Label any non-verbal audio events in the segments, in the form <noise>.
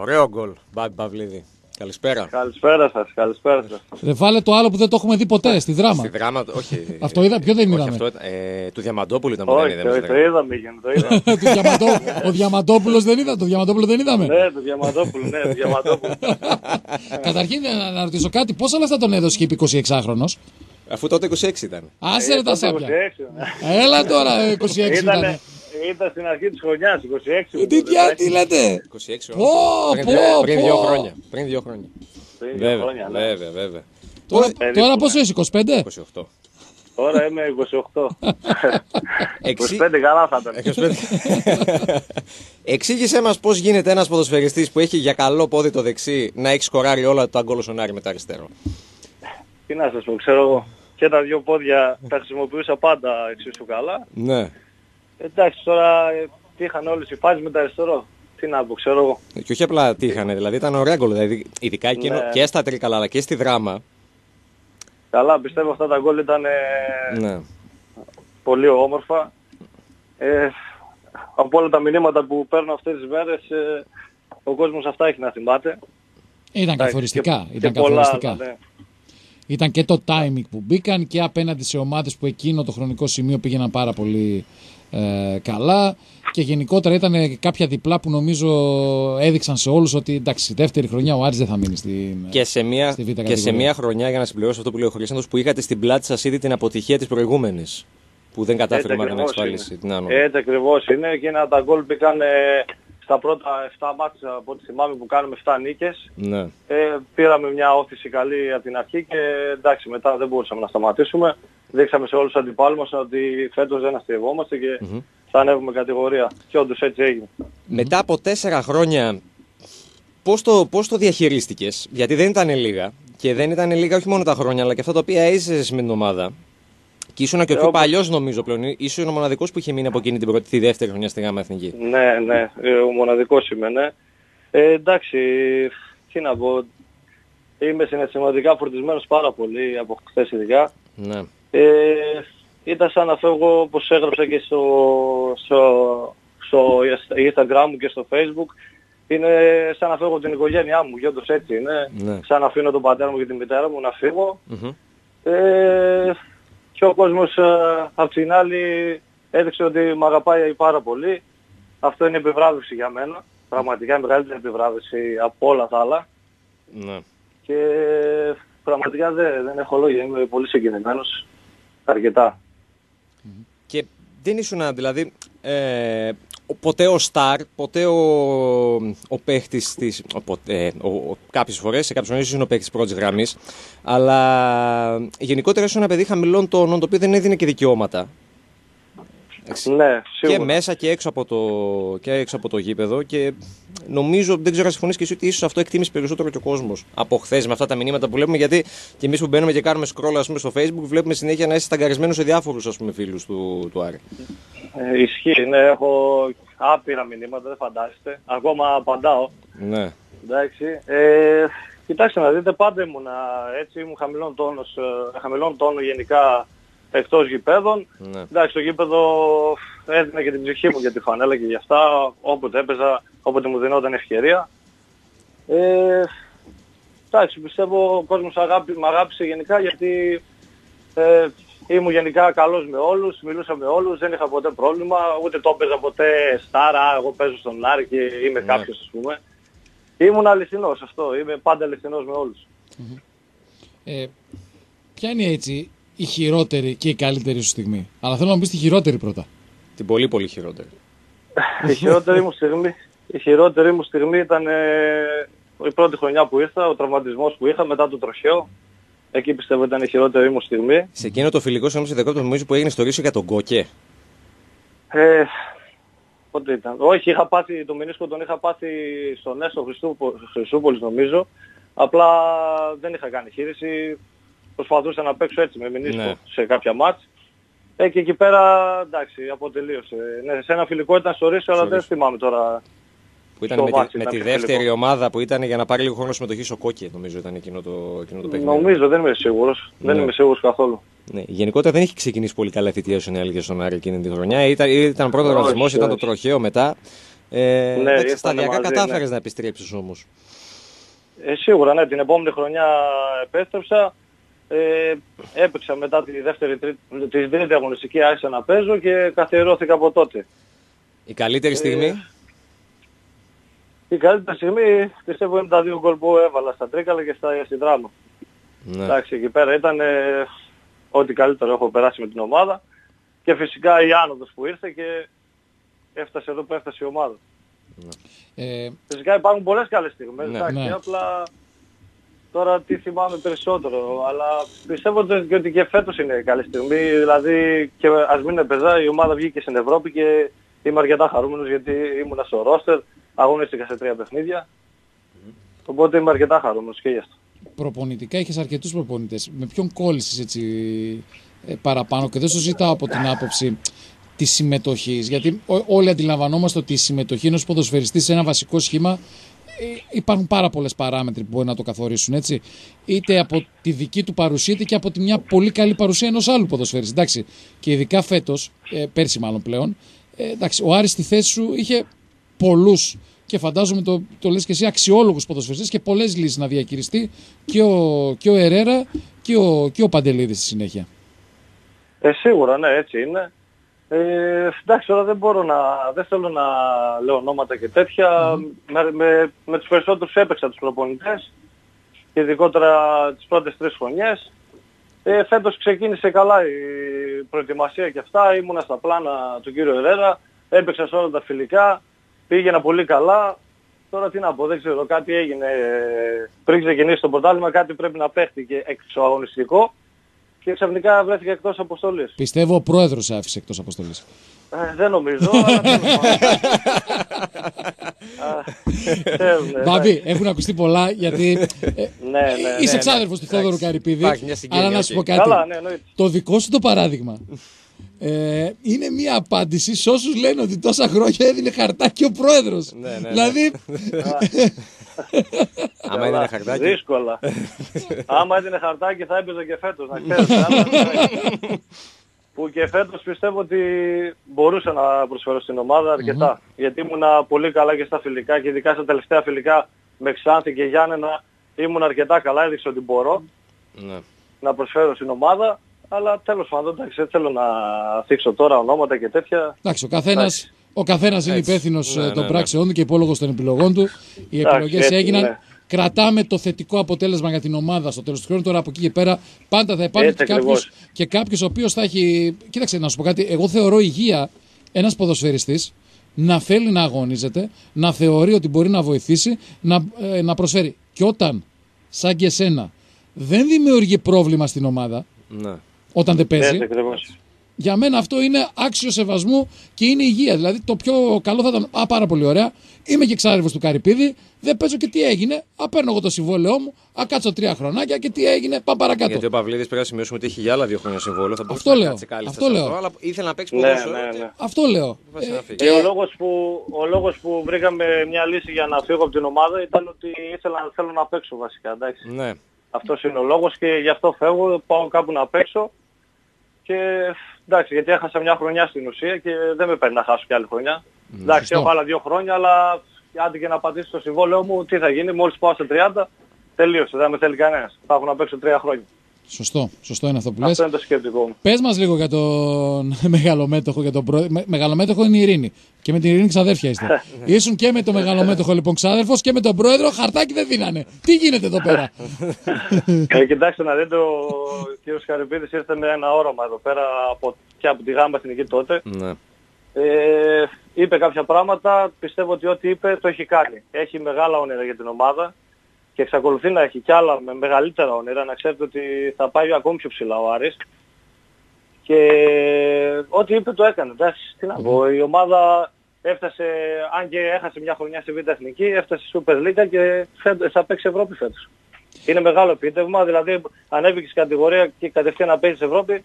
Ωραίο γκολ, Μπάμπη Παυλίδη. Καλησπέρα. Καλησπέρα σας, καλησπέρα σας. Δεν βάλε το άλλο που δεν το έχουμε δει ποτέ, στη δράμα. Στη δράμα, όχι. Αυτό είδα, ποιο δεν όχι, είδαμε; αυτό, ήταν- ε, του Διαμαντόπουλου ήταν που δεν Όχι, είδαμε. το, στη το δράμα. είδαμε, Γιάννη, το είδαμε. <laughs> Του Διαμαντό- ο Διαμαντόπουλος δεν είδα, το Διαμαντόπουλο δεν είδαμε; ναι, το Διαμαντόπουλο, ναι, το Διαμαντόπουλο. <laughs> Καταρχήν να, να ρωτήσω κάτι, πόσα λεφτά τον έδωσε και είπε 26χρονο. Αφού τότε 26 ήταν. Άσε ρε τα Τότε σάπια. 26, ναι. Έλα τώρα, ε, 26 ήταν. Ήτανε- Ήταν στην αρχή της χρονιάς, 26. Ε, Τι, πια, τι λέτε. 26 Πω, πριν, πω, δύο- πριν δύο πω. χρόνια. Πριν δύο χρόνια. Πριν δύο Βέβαια, χρόνια, ναι. βέβαια, βέβαια. Τώρα, περίπου, τώρα ναι. πόσο είσαι, 25. 28. Τώρα είμαι 28. <laughs> Εξή- 25 καλά θα ήταν. 25. <laughs> Εξήγησέ μας πώς γίνεται ένας ποδοσφαιριστής που έχει για καλό πόδι το δεξί να έχει σκοράρει όλα τα γκολ στον Άρη με το αριστερό. Τι να σας πω, ξέρω εγώ. Και τα δύο πόδια τα χρησιμοποιούσα πάντα εξίσου καλά. Ναι. Εντάξει, τώρα ε, τι είχαν όλες οι φάσεις με τα αριστερό. Τι να πω, ξέρω εγώ. Και όχι απλά τι είχαν, δηλαδή ήταν ωραία γκολ. Δηλαδή, ειδικά εκείνο Ναι. και στα τρίκαλα αλλά και στη δράμα. Καλά, πιστεύω αυτά τα γκολ ήταν ε, Ναι. πολύ όμορφα. Ε, από όλα τα μηνύματα που παίρνω αυτές τις μέρες, ε, ο κόσμος αυτά έχει να θυμάται. Ήταν Εντάξει, καθοριστικά. και- Ήταν και πολλά καθοριστικά. άλλα, ναι. Ήταν και το timing που μπήκαν και απέναντι σε ομάδες που εκείνο το χρονικό σημείο πήγαιναν πάρα πολύ ε, καλά και γενικότερα ήταν κάποια διπλά που νομίζω έδειξαν σε όλους ότι εντάξει, δεύτερη χρονιά ο Άρης δεν θα μείνει στην, Και σε, μια, στη β' και σε κατηγορία. μια χρονιά, για να συμπληρώσω αυτό που λέει ο Χρήσαντος, που είχατε στην πλάτη σας ήδη την αποτυχία της προηγούμενης. Που δεν κατάφερε Έτσι μάλλον να ακριβώς εξασφαλίσει είναι. την άνω. Έτσι ακριβώς είναι. Εκείνα τα γκολ μπήκαν ε, στα πρώτα 7 μάτια από ό,τι θυμάμαι που κάνουμε 7 νίκες. Ναι. Ε, πήραμε μια όθηση καλή από την αρχή και εντάξει μετά δεν μπορούσαμε να σταματήσουμε. Δείξαμε σε όλους τους αντιπάλους μας ότι φέτος δεν αστειευόμαστε και θα ανέβουμε κατηγορία. Και όντως έτσι έγινε. Μετά από τέσσερα χρόνια, πώς το, πώς το διαχειρίστηκες, γιατί δεν ήταν λίγα. Και δεν ήταν λίγα όχι μόνο τα χρόνια, αλλά και αυτά τα οποία έζησες με την ομάδα. Και ήσουν και ο Ε, πιο όπως- παλιός νομίζω πλέον. Ήσουν ο μοναδικός που είχε μείνει από εκείνη την πρώτη, τη δεύτερη χρονιά στη ΓΑΜΑ Εθνική. Ναι, ναι, ε, ο μοναδικός είμαι, ναι. Ε, εντάξει, τι να πω, είμαι συναισθηματικά φορτισμένος πάρα πολύ από χθες ειδικά. Ναι. Ε, ήταν σαν να φεύγω, όπως έγραψα και στο, στο, στο Instagram μου και στο Facebook, είναι σαν να φεύγω από την οικογένειά μου, και όντως έτσι είναι. Ναι. Σαν να αφήνω τον πατέρα μου και τη μητέρα μου να φύγω. Μμμ. Ε, και ο κόσμος ε, απ' την άλλη έδειξε ότι με αγαπάει πάρα πολύ. Αυτό είναι επιβράβευση για μένα. Πραγματικά η μεγαλύτερη επιβράβευση από όλα τα άλλα. ναι. Και πραγματικά δεν, δεν έχω λόγια. Είμαι πολύ συγκινημένος. Αρκετά. Και δεν ήσουν δηλαδή ε, ο- ποτέ ο στάρ, ποτέ ο, ο παίχτης της, ο, ποτέ, ο, ο, κάποιες φορές, σε κάποιες φορές ήσουν ο παίχτης πρώτης γραμμής, αλλά γενικότερα ήσουν ένα παιδί χαμηλών τόνων, το οποίο δεν έδινε και δικαιώματα. Εντάξει. Ναι, Και σίγουρα. μέσα και έξω, από το, και έξω από το γήπεδο και νομίζω, δεν ξέρω αν συμφωνείς και εσύ, ότι ίσως αυτό εκτίμησε περισσότερο και ο κόσμος από χθες με αυτά τα μηνύματα που βλέπουμε γιατί και εμείς που μπαίνουμε και κάνουμε scroll ας πούμε, στο facebook βλέπουμε συνέχεια να είσαι σταγκαρισμένος σε διάφορους ας πούμε, φίλους του, του Άρη. Ε, ισχύει, ναι, έχω άπειρα μηνύματα, δεν φαντάζεστε. Ακόμα απαντάω. Ναι. Εντάξει. Ε, κοιτάξτε να δείτε, πάντα ήμουνα έτσι, ήμουν χαμηλών τόνος, ε, χαμηλών τόνου γενικά εκτός γηπέδων. Ναι. Εντάξει, το γήπεδο έδινα και την ψυχή μου για τη φανέλα και για αυτά, όποτε έπαιζα, όποτε μου δινόταν ευκαιρία. Ε, εντάξει, πιστεύω ο κόσμος αγάπη, με αγάπησε γενικά γιατί ε, ήμουν γενικά καλός με όλους, μιλούσα με όλους, δεν είχα ποτέ πρόβλημα, ούτε το έπαιζα ποτέ στάρα, εγώ παίζω στον Άρη και είμαι Ναι. κάποιος ας πούμε. Ήμουν αληθινός αυτό, είμαι πάντα αληθινός με όλους. Ε, ποια είναι έτσι η χειρότερη και η καλύτερη σου στιγμή; Αλλά θέλω να μου πεις τη χειρότερη πρώτα. Την πολύ πολύ χειρότερη. η χειρότερη μου στιγμή, η χειρότερη μου στιγμή ήταν ε, η πρώτη χρονιά που ήρθα, ο τραυματισμός που είχα μετά το τροχαίο. Εκεί πιστεύω ήταν η χειρότερη μου στιγμή. Σε εκείνο το φιλικό όμως σε δεκόπτω νομίζω που έγινε στο Ρήσο για τον Κόκε. Ε, πότε ήταν. Όχι, είχα πάθει, το μηνίσκο τον είχα πάθει στον Έσο Χριστούπο, Χρυσούπολης νομίζω. Απλά δεν είχα κάνει χείριση. Προσπαθούσα να παίξω έτσι με μηνίσκο Ναι. σε κάποια μάτς. Ε, και εκεί πέρα εντάξει, αποτελείωσε. Ναι, σε ένα φιλικό ήταν στο Ρήσο, αλλά Στο δεν Ρήσο. θυμάμαι τώρα. Που ήταν Στο με, μάτς τη, με ήταν τη πιο δεύτερη φιλικό. ομάδα που ήταν για να πάρει λίγο χρόνο συμμετοχή ο Κόκε, νομίζω ήταν εκείνο το, εκείνο το παιχνίδι. Νομίζω, δεν είμαι σίγουρος. Δεν Ναι. είμαι σίγουρος καθόλου. Ναι, γενικότερα δεν έχει ξεκινήσει πολύ καλά η θητεία σου η αλήθεια στον Άρη εκείνη τη χρονιά. Ήταν, ήταν πρώτος Όχι, τραυματισμό, ήταν το όχι. τροχαίο μετά. Ε, Ναι, εντάξει, ήρθανε σταδιακά μαζί, κατάφερες ναι. να επιστρέψεις όμως. Ε, σίγουρα, ναι. Την επόμενη χρονιά επέστρεψα. Ε, έπαιξα μετά τη δεύτερη, τρίτη, τη τρίτη αγωνιστική, άρχισα να παίζω και καθιερώθηκα από τότε. Η καλύτερη στιγμή; Η καλύτερη στιγμή πιστεύω είναι τα δύο γκολ που έβαλα στα Τρίκαλα και στα, στη Δράμα. Ναι. Εντάξει, εκεί πέρα ήταν ε, ό,τι καλύτερο έχω περάσει με την ομάδα και φυσικά η άνοδος που ήρθε και έφτασε εδώ που έφτασε η ομάδα. Ε, Φυσικά υπάρχουν πολλές καλές στιγμές, Ναι. εντάξει, Ναι. απλά τώρα τι θυμάμαι περισσότερο, αλλά πιστεύω ότι και ότι και φέτος είναι καλή στιγμή, δηλαδή και ας μην έπαιζα, η ομάδα βγήκε στην Ευρώπη και είμαι αρκετά χαρούμενος γιατί ήμουνα στο ρόστερ, αγωνίστηκα σε τρία παιχνίδια, οπότε είμαι αρκετά χαρούμενος και γι' αυτό. προπονητικά είχες αρκετούς προπονητές. Με ποιον κόλλησες έτσι ε, παραπάνω και δεν σου ζητάω από την άποψη της συμμετοχής. Γιατί ό- όλοι αντιλαμβανόμαστε ότι η συμμετοχή ενός ποδοσφαιριστή σε ένα βασικό σχήμα ε, υπάρχουν πάρα πολλές παράμετροι που μπορεί να το καθορίσουν έτσι. Είτε από τη δική του παρουσία είτε και από τη μια πολύ καλή παρουσία ενός άλλου ποδοσφαιριστή. Εντάξει. Και ειδικά φέτος, ε, πέρσι μάλλον πλέον, ε, εντάξει, ο Άρης στη θέση σου είχε πολλούς και φαντάζομαι το, το λες και εσύ αξιόλογους ποδοσφαιριστές και πολλές λύσεις να διαχειριστεί και ο, και ο Ερέρα και ο, και ο Παντελίδης στη συνέχεια. Ε, σίγουρα, ναι, έτσι είναι. Ε, εντάξει, τώρα δεν μπορώ να, δεν θέλω να λέω ονόματα και τέτοια. Με, με, με τους περισσότερους έπαιξα τους προπονητές και ειδικότερα τις πρώτες τρεις χρονιές. Ε, φέτος ξεκίνησε καλά η προετοιμασία και αυτά. Ήμουνα στα πλάνα του κύριου Ερέρα. Έπαιξα σε όλα τα φιλικά. Πήγαινα πολύ καλά. Τώρα τι να πω, δεν ξέρω, κάτι έγινε ε, πριν ξεκινήσει το πρωτάθλημα, κάτι πρέπει να παίχτηκε εξωαγωνιστικό και ξαφνικά βρέθηκε εκτός αποστολής. Πιστεύω ο πρόεδρος σε άφησε εκτός αποστολής. Ε, δεν νομίζω, αλλά τέλος πάντων. <laughs> Α, ε, ναι, Μπάμπη, έχουν ακουστεί πολλά γιατί ε, Ναι, ναι, ναι. είσαι ναι. εξάδερφος του Θόδωρου Εντάξει, Καρυπίδη. υπάρχει μια συγγένεια, Αλλά να σου οκ. πω κάτι. Καλά, ναι, εννοείται. Το δικό σου το παράδειγμα ε, είναι μια απάντηση σε όσους λένε ότι τόσα χρόνια έδινε χαρτάκι ο πρόεδρος. Ναι, ναι, ναι. Δηλαδή, <laughs> Άμα είναι ένα χαρτάκι. Δύσκολα. <laughs> Άμα έδινε χαρτάκι θα έπαιζε και φέτος, να ξέρετε. αλλά, ναι. που και φέτος πιστεύω ότι μπορούσα να προσφέρω στην ομάδα αρκετά. Γιατί ήμουνα πολύ καλά και στα φιλικά και ειδικά στα τελευταία φιλικά με Ξάνθη και Γιάννενα ήμουν αρκετά καλά, έδειξε ότι μπορώ Ναι. να προσφέρω στην ομάδα. Αλλά τέλος πάντων, εντάξει, δεν θέλω να θίξω τώρα ονόματα και τέτοια. εντάξει, ο καθένας, Εντάξει. ο καθένας είναι Έτσι. υπεύθυνος Ναι, ναι, των ναι. πράξεών του και υπόλογος των επιλογών του. Οι Εντάξει, επιλογές έτσι, έγιναν. ναι. Κρατάμε το θετικό αποτέλεσμα για την ομάδα στο τέλος του χρόνου. Τώρα από εκεί και πέρα πάντα θα υπάρχει Έτσι και κάποιος, ακριβώς. και κάποιος ο οποίος θα έχει... Κοίταξε να σου πω κάτι. Εγώ θεωρώ υγεία ένας ποδοσφαιριστής να θέλει να αγωνίζεται, να θεωρεί ότι μπορεί να βοηθήσει, να, ε, να προσφέρει. Και όταν, σαν και εσένα, δεν δημιουργεί πρόβλημα στην ομάδα, Ναι. Όταν δεν παίζει, Έτσι ακριβώς. για μένα αυτό είναι άξιο σεβασμού και είναι υγεία. Δηλαδή το πιο καλό θα ήταν. Α, πάρα πολύ ωραία. Είμαι και εξάρτητο του Καρυπίδη. Δεν παίζω και τι έγινε. Α, παίρνω εγώ το συμβόλαιό μου. Α, κάτσω τρία χρονάκια και τι έγινε. Πάμε παρακάτω. Γιατί ο Παυλίδης πρέπει να σημειώσουμε ότι έχει για άλλα δύο χρόνια συμβόλαιο. Θα μπορούσε Αυτό να λέω. κάτσει κάλλιστα Αυτό σε λέω. αλλά ήθελε να παίξει Ναι, ποδόσφαιρο. ναι, ναι. Αυτό λέω. Βάζει να φύγει. Και ο λόγος, που, ο λόγος που βρήκαμε μια λύση για να φύγω από την ομάδα ήταν ότι ήθελα θέλω να παίξω βασικά. Εντάξει. Ναι. Αυτός είναι ο λόγος και γι' αυτό φεύγω, πάω κάπου να παίξω και εντάξει γιατί έχασα μια χρονιά στην ουσία και δεν με παίρνει να χάσω κι άλλη χρονιά. εντάξει σωστό. έχω άλλα δύο χρόνια αλλά άντε και να πατήσω το συμβόλαιο μου τι θα γίνει μόλις πάω σε 30 τελείωσε δεν με θέλει κανένας. Θα έχω να παίξω τρία χρόνια. Σωστό. Σωστό είναι αυτό που λες. Αυτό είναι το σκεπτικό μου. Πες μας λίγο για τον <laughs> μεγαλομέτωχο. Για τον προ... με- Μεγαλομέτωχο είναι η Ειρήνη. Και με την Ειρήνη ξαδέρφια είστε. <laughs> Ήσουν και με τον μεγαλομέτωχο λοιπόν ξάδερφος και με τον πρόεδρο. Χαρτάκι δεν δίνανε. Τι γίνεται εδώ πέρα; <laughs> Ε, κοιτάξτε να δείτε, ο κύριος Καρυπίδης ήρθε με ένα όρομα εδώ πέρα από, και από τη γάμα εθνική τότε. ναι. Ε, είπε κάποια πράγματα, πιστεύω ότι ό,τι είπε το έχει κάνει. Έχει μεγάλα όνειρα για την ομάδα και εξακολουθεί να έχει κι άλλα με μεγαλύτερα όνειρα. Να ξέρετε ότι θα πάει ακόμη πιο ψηλά ο Άρης. Και ό,τι είπε το έκανε. Εντάξει, τι να πω. Η ομάδα έφτασε, αν και έχασε μια χρονιά στη Β' Εθνική, έφτασε στη Super League και φέτος- θα παίξει Ευρώπη φέτος. Είναι μεγάλο επίτευγμα, δηλαδή ανέβηκες στην κατηγορία και κατευθείαν να παίζεις Ευρώπη,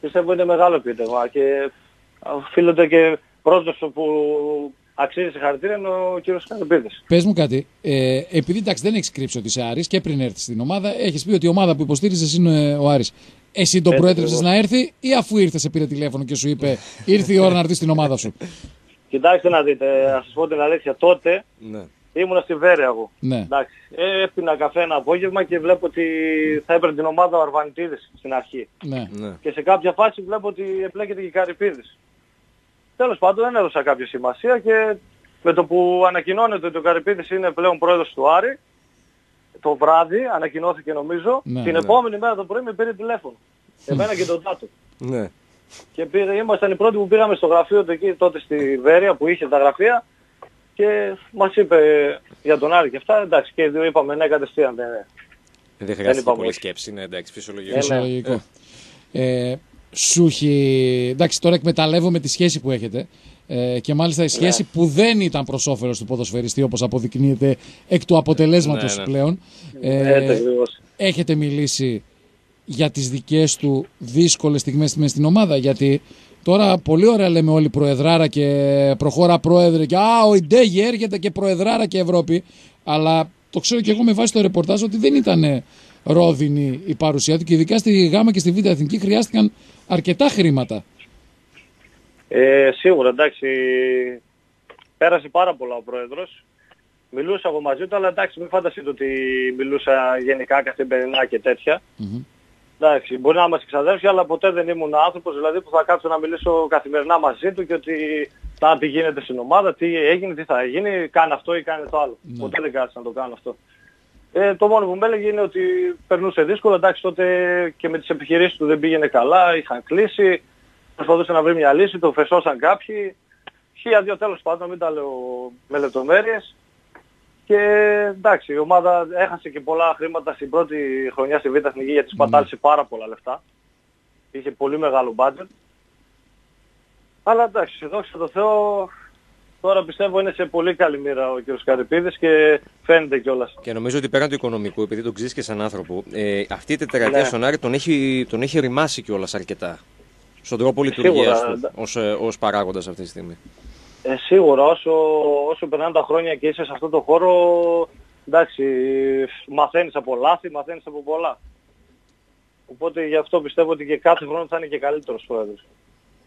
πιστεύω είναι μεγάλο επίτευγμα και οφείλονται και πρώτος που αξίζει συγχαρητήρια είναι ο κύριος Καρπίδης. Πες μου κάτι. Ε, επειδή εντάξει δεν έχεις κρύψει ότι είσαι Άρης και πριν έρθεις στην ομάδα, έχεις πει ότι η ομάδα που υποστήριζες είναι ο Άρης. Εσύ τον Έτσι προέτρεψες ακριβώς. να έρθει ή αφού ήρθες σε πήρε τηλέφωνο και σου είπε <laughs> ήρθε η ώρα να έρθει στην ομάδα σου; Κοιτάξτε να δείτε, να σας πω την αλήθεια, τότε Ναι. ήμουνα στη Βέρεια εγώ. Ναι. Εντάξει, ε, έπινα καφέ ένα απόγευμα και βλέπω ότι θα έπαιρνε την ομάδα ο Αρβανιτίδης στην αρχή. Ναι. Ναι. Και σε κάποια φάση βλέπω ότι επλέκεται και η Καρυπίδης. Τέλος πάντων δεν έδωσα κάποια σημασία και με το που ανακοινώνεται ότι ο Καρυπίδης είναι πλέον πρόεδρος του Άρη, το βράδυ ανακοινώθηκε νομίζω, Ναι, την ναι. επόμενη μέρα το πρωί με πήρε τηλέφωνο. <laughs> Εμένα και τον Τάτο. Ναι. Και πήρε, ήμασταν οι πρώτοι που πήγαμε στο γραφείο του εκεί τότε στη Βέρεια που είχε τα γραφεία και μας είπε για τον Άρη και αυτά. Εντάξει και οι δύο είπαμε ναι κατευθείαν. Ναι, ναι. Δεν χρειάζεται είπαμε πολύ όχι. σκέψη. Ναι, εντάξει, φυσιολογικό. Ε, ναι. Φυσιολογικό. Ε, σου έχει. Εντάξει, τώρα εκμεταλλεύομαι τη σχέση που έχετε. Ε, και μάλιστα η σχέση που δεν ήταν προς όφελος του ποδοσφαιριστή, όπως αποδεικνύεται εκ του αποτελέσματος Ναι, ναι. πλέον. Ε, έτσι ακριβώς. έχετε μιλήσει για τις δικές του δύσκολες στιγμές μες στην ομάδα γιατί τώρα πολύ ωραία λέμε όλοι προεδράρα και προχώρα πρόεδρε και α ο Ιντέγι έρχεται και προεδράρα και Ευρώπη αλλά το ξέρω και εγώ με βάση το ρεπορτάζ ότι δεν ήταν ρόδινη η παρουσία του και ειδικά στη Γάμα και στη Β' Εθνική χρειάστηκαν αρκετά χρήματα. Ε, σίγουρα εντάξει πέρασε πάρα πολλά ο πρόεδρος. Μιλούσα εγώ μαζί του αλλά εντάξει μην φανταστείτε ότι μιλούσα γενικά καθημερινά και τέτοια. Μμμ. Εντάξει, μπορεί να είμαστε ξαδέρφια, αλλά ποτέ δεν ήμουν άνθρωπος δηλαδή που θα κάτσω να μιλήσω καθημερινά μαζί του και ότι θα τι γίνεται στην ομάδα, τι έγινε, τι θα γίνει, κάνει αυτό ή κάνει το άλλο. Ναι. Ποτέ δεν κάτσε να το κάνω αυτό. Ε, το μόνο που μου έλεγε είναι ότι περνούσε δύσκολο, εντάξει τότε και με τις επιχειρήσεις του δεν πήγαινε καλά, είχαν κλείσει, προσπαθούσε να βρει μια λύση, το φεσώσαν κάποιοι, χίλια δύο τέλος πάντων, μην τα λέω με λεπτομέρειες. Και εντάξει, η ομάδα έχασε και πολλά χρήματα στην πρώτη χρονιά στη Β' Εθνική γιατί σπατάλησε πάρα πολλά λεφτά. Είχε πολύ μεγάλο μπάτζετ. Αλλά εντάξει, δόξα τω Θεώ, τώρα πιστεύω είναι σε πολύ καλή μοίρα ο κ. Καρυπίδης και φαίνεται κιόλας. Και νομίζω ότι πέραν του οικονομικού, επειδή τον ξέρεις και σαν άνθρωπο, ε, αυτή η τετραετία Ναι. στον Άρη τον έχει, τον έχει ρημάσει κιόλας αρκετά. Στον τρόπο Σίγουρα, λειτουργία του ναι. ως, ε, ως παράγοντας αυτή τη στιγμή. Ε, σίγουρα όσο, όσο περνάνε τα χρόνια και είσαι σε αυτό το χώρο, εντάξει, μαθαίνεις από λάθη, μαθαίνεις από πολλά. Οπότε γι' αυτό πιστεύω ότι και κάθε χρόνο θα είναι και καλύτερος πρόεδρος.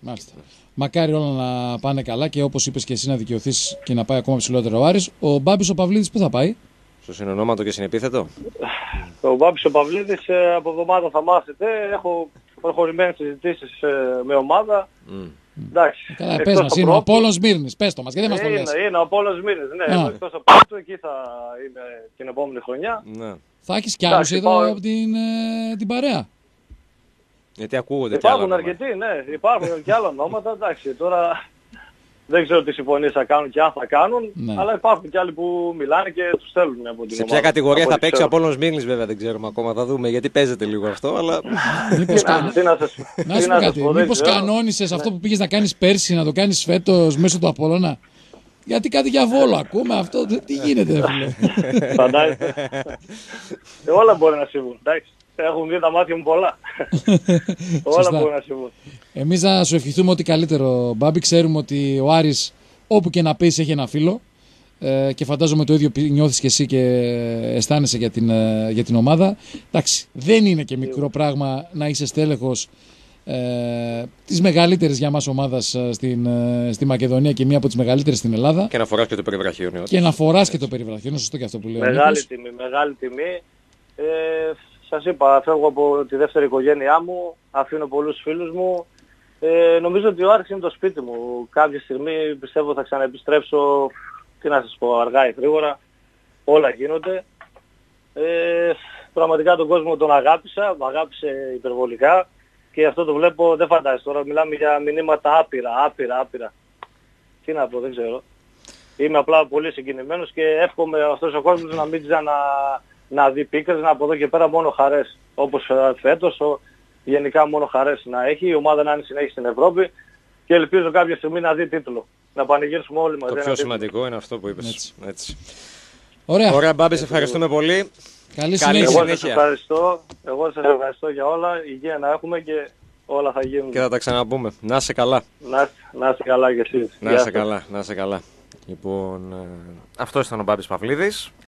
Μάλιστα. Μακάρι όλα να πάνε καλά και όπως είπες και εσύ να δικαιωθείς και να πάει ακόμα ψηλότερο ο Άρης. Ο Μπάμπης ο Παυλίδης πού θα πάει; Στο συνονόματο και συνεπίθετο. Ο Μπάμπης ο Παυλίδης ε, από εβδομάδα θα μάθετε. Έχω προχωρημένες συζητήσεις ε, με ομάδα. Μμ. Εντάξει. Καλά, εκτός πες μας, από είναι ο πρώτου- Απόλλων Μύρνης. Πες το μας, γιατί δεν μας το λες; είναι, είναι ο Απόλλωνας Μύρνης, ναι. Α. είμαι Εκτός από αυτό, εκεί θα είμαι την επόμενη χρονιά. Ναι. Θα έχεις κι άλλους Εντάξει, εδώ πάω- από την, ε, την παρέα; Γιατί ακούγονται κι άλλα. Υπάρχουν ονόματα. αρκετοί, ναι. Υπάρχουν και άλλα ονόματα. Εντάξει, τώρα δεν ξέρω τι συμφωνίες θα κάνουν και αν θα κάνουν. Ναι. Αλλά υπάρχουν και άλλοι που μιλάνε και τους θέλουν από την Σε ομάδα. ποια κατηγορία από θα ό,τι παίξει ο ξέρω. Απόλλωνας Μύρνης βέβαια δεν ξέρουμε ακόμα, θα δούμε γιατί παίζεται λίγο αυτό, αλλά <laughs> Μήπως, Τι να- κα... Τι να σας να τι σου πω να σας κάτι, πω, δεν μήπως ξέρω. κανόνισες αυτό που πήγες να κάνεις πέρσι να το κάνεις φέτος μέσω του Απόλλωνα; Γιατί κάτι για βόλο ακούμε αυτό, τι γίνεται ρε φίλε; Φαντάζεστε. Ε, όλα μπορεί να συμβούν. Εντάξει. Έχουν δει τα μάτια μου πολλά. <laughs> όλα Σωστά. μπορεί να συμβούν. Εμείς να σου ευχηθούμε ότι καλύτερο Μπάμπη. Ξέρουμε ότι ο Άρης όπου και να πεις έχει ένα φίλο. Ε, και φαντάζομαι το ίδιο πι- νιώθεις και εσύ και αισθάνεσαι για την, ε, για την ομάδα. Εντάξει, δεν είναι και μικρό πράγμα να είσαι στέλεχος ε, της μεγαλύτερης για μας ομάδας ε, στην, ε, στη Μακεδονία και μία από τις μεγαλύτερες στην Ελλάδα και να φοράς και το περιβραχιόνιο. και να φοράς και το περιβραχείο. Είναι σωστό και αυτό που λέει ο Μεγάλη Νίκος. τιμή, μεγάλη τιμή. Ε, σας είπα, φεύγω από τη δεύτερη οικογένειά μου, αφήνω πολλούς φίλους μου. Ε, νομίζω ότι ο Άρης είναι το σπίτι μου. Κάποια στιγμή πιστεύω θα ξαναεπιστρέψω, τι να σας πω, αργά ή γρήγορα. Όλα γίνονται. Ε, πραγματικά τον κόσμο τον αγάπησα, με αγάπησε υπερβολικά και αυτό το βλέπω, δεν φαντάζεσαι τώρα, μιλάμε για μηνύματα άπειρα, άπειρα, άπειρα. Τι να πω, δεν ξέρω. Είμαι απλά πολύ συγκινημένος και εύχομαι αυτός ο κόσμος να μην ξανα να δει πίκρες, να από εδώ και πέρα μόνο χαρές. Όπως ε, φέτος, ο, γενικά μόνο χαρές να έχει, η ομάδα να είναι συνέχεια στην Ευρώπη και ελπίζω κάποια στιγμή να δει τίτλο. Να πανηγυρίσουμε όλοι μαζί. Το ένα πιο τίτλο. σημαντικό είναι αυτό που είπες. Έτσι. Έτσι. Ωραία. Ωραία, Μπάμπη, σε ευχαριστούμε πολύ. Καλή Καλή συνέχεια. Εγώ σας συνέχεια. ευχαριστώ, εγώ σας ευχαριστώ για όλα, υγεία να έχουμε και όλα θα γίνουν. Και θα τα ξαναπούμε. Να είσαι καλά. Να, είστε- να είστε καλά κι εσείς. Να Γεια είσαι σας. καλά, να είσαι καλά. Λοιπόν, ε, αυτός ήταν ο Μπάμπης Παυλίδης.